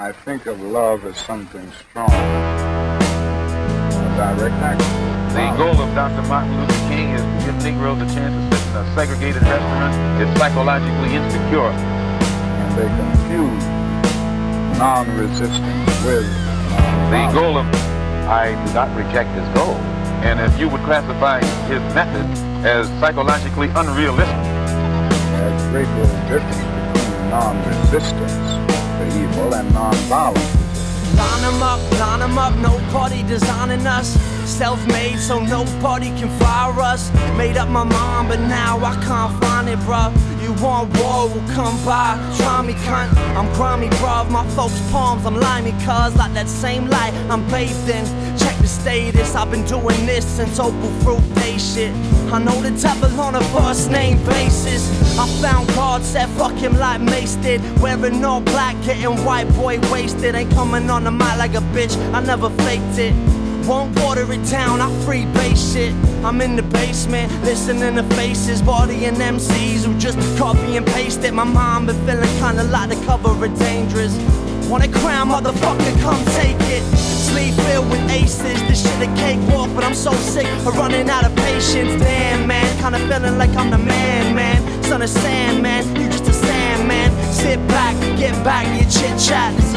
I think of love as something strong, a direct action. The goal of Dr. Martin Luther King is to give Negroes a chance to sit in a segregated restaurant. It's psychologically insecure. And they confuse non-resistance with The goal of I do not reject his goal. And if you would classify his method as psychologically unrealistic, There's a great deal of difference between non-resistance to evil and non-violence. Line 'em up, line 'em up, nobody designing us. Self-made, so nobody can fire us. Made up my mind, but now I can't find it, bruh. You want war, will come by. Try me, cunt. I'm grimy, bruv. My folks' palms, I'm limey, cuz like that same light I'm bathed in. Check the status, I've been doing this since Opal Fruit Day shit. I know the devil on a first name basis. I found God, said fuck him like Mase did. Wearing all black, getting white boy wasted. Ain't coming on the mic like a bitch, I never faked it. Won't water it down, I free base shit. I'm in the basement, listening to faces, bodying MCs who just copy and paste it. My mind been feeling kinda like the cover of Dangerous. Want a crown, motherfucker, come take it. Sleep filled with aces, this shit a cakewalk, but I'm so sick of running out of patience. Damn, man, kinda feeling like I'm the man, Son of Sandman, you just a sandman. Sit back, get back, your chit chat.